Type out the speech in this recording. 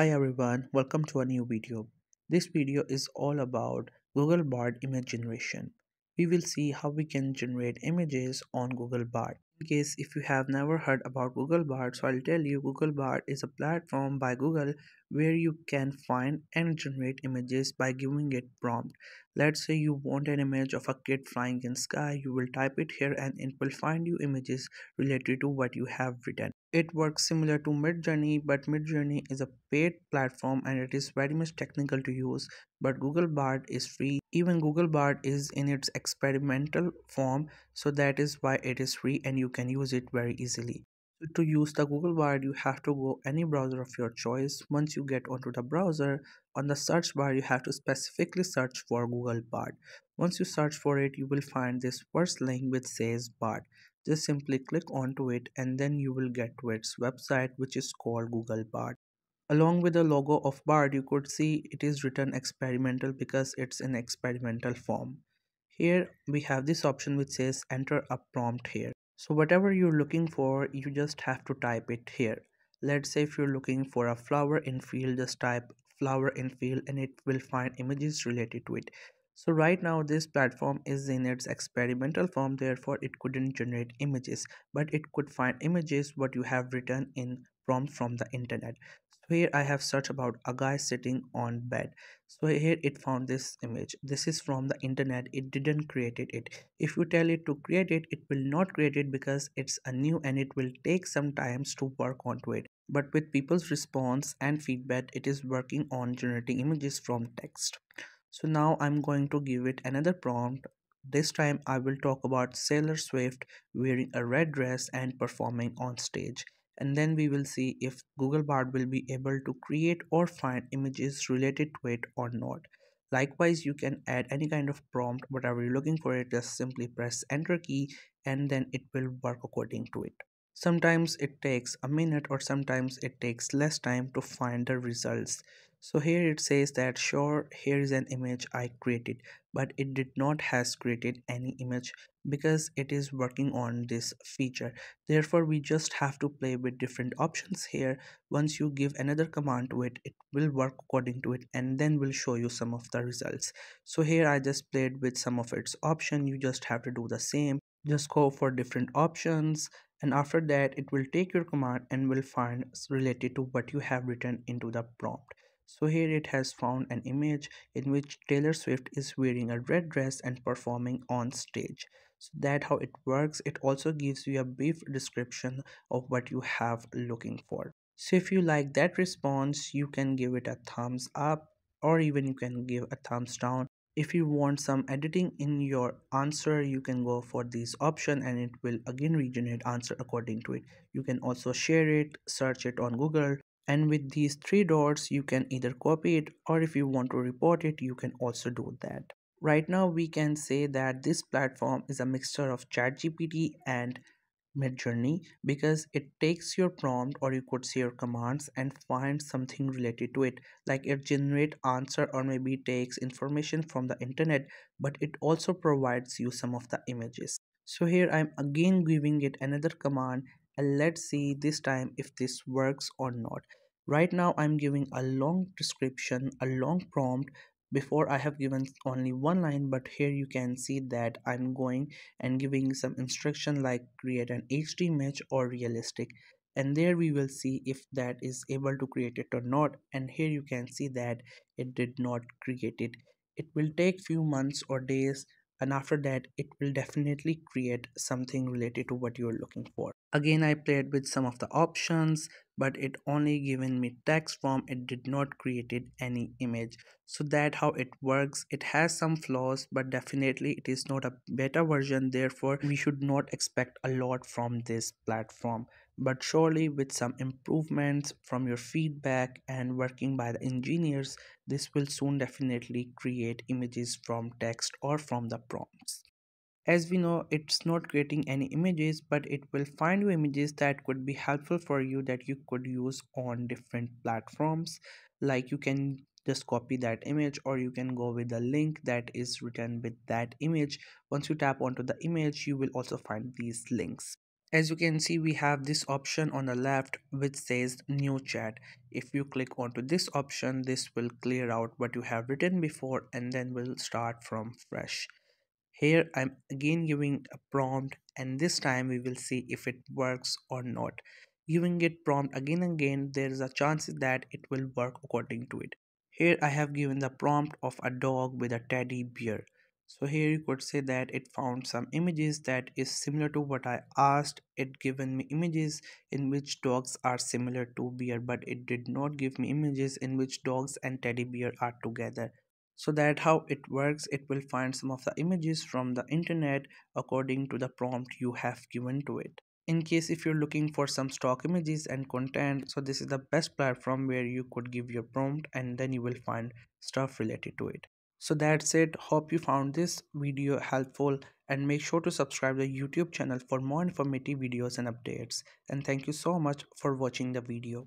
Hi everyone, welcome to a new video. This video is all about Google Bard image generation. We will see how we can generate images on Google Bard. In case if you have never heard about Google Bard, so I'll tell you Google Bard is a platform by Google where you can find and generate images by giving it prompt. Let's say you want an image of a kid flying in sky, you will type it here and it will find you images related to what you have written. It works similar to Midjourney, but Midjourney is a paid platform and it is very much technical to use. But Google Bard is free. Even Google Bard is in its experimental form, so that is why it is free and you can use it very easily. To use the Google Bard, you have to go any browser of your choice. Once you get onto the browser, on the search bar, you have to specifically search for Google Bard. Once you search for it, you will find this first link which says Bard just simply click onto it and then you will get to its website which is called google bard along with the logo of bard you could see it is written experimental because it's in experimental form here we have this option which says enter a prompt here so whatever you're looking for you just have to type it here let's say if you're looking for a flower in field just type flower in field and it will find images related to it so right now this platform is in its experimental form therefore it couldn't generate images but it could find images what you have written in prompt from the internet. Here I have searched about a guy sitting on bed. So here it found this image. This is from the internet. It didn't create it. If you tell it to create it, it will not create it because it's a new and it will take some times to work onto it. But with people's response and feedback, it is working on generating images from text so now i'm going to give it another prompt this time i will talk about Taylor Swift wearing a red dress and performing on stage and then we will see if google bard will be able to create or find images related to it or not. Likewise you can add any kind of prompt whatever you're looking for it just simply press enter key and then it will work according to it. Sometimes it takes a minute or sometimes it takes less time to find the results so here it says that sure here is an image i created but it did not has created any image because it is working on this feature. Therefore we just have to play with different options here. Once you give another command to it it will work according to it and then will show you some of the results. So here i just played with some of its option. You just have to do the same. Just go for different options and after that it will take your command and will find related to what you have written into the prompt so here it has found an image in which Taylor Swift is wearing a red dress and performing on stage. So that how it works. It also gives you a brief description of what you have looking for. So if you like that response, you can give it a thumbs up or even you can give a thumbs down. If you want some editing in your answer, you can go for this option and it will again regenerate answer according to it. You can also share it, search it on Google and with these three dots you can either copy it or if you want to report it you can also do that. Right now we can say that this platform is a mixture of ChatGPT and Midjourney because it takes your prompt or you could say your commands and finds something related to it. Like it generate answer or maybe takes information from the internet but it also provides you some of the images. So here i'm again giving it another command let's see this time if this works or not. Right now i'm giving a long description a long prompt before i have given only one line but here you can see that i'm going and giving some instruction like create an hd image or realistic. And there we will see if that is able to create it or not. And here you can see that it did not create it. It will take few months or days and after that it will definitely create something related to what you're looking for. Again i played with some of the options but it only given me text form. It did not created any image. So that how it works it has some flaws but definitely it is not a beta version. Therefore we should not expect a lot from this platform but surely with some improvements from your feedback and working by the engineers this will soon definitely create images from text or from the prompts. As we know it's not creating any images but it will find you images that could be helpful for you that you could use on different platforms. Like you can just copy that image or you can go with the link that is written with that image. Once you tap onto the image you will also find these links as you can see we have this option on the left which says new chat. If you click onto this option this will clear out what you have written before and then we'll start from fresh. Here i'm again giving a prompt and this time we will see if it works or not. Giving it prompt again and again there is a chance that it will work according to it. Here i have given the prompt of a dog with a teddy bear so here you could say that it found some images that is similar to what I asked. It given me images in which dogs are similar to bear but it did not give me images in which dogs and teddy bear are together. So that how it works it will find some of the images from the internet according to the prompt you have given to it. In case if you're looking for some stock images and content so this is the best platform where you could give your prompt and then you will find stuff related to it so that's it. Hope you found this video helpful and make sure to subscribe the youtube channel for more informative videos and updates. And thank you so much for watching the video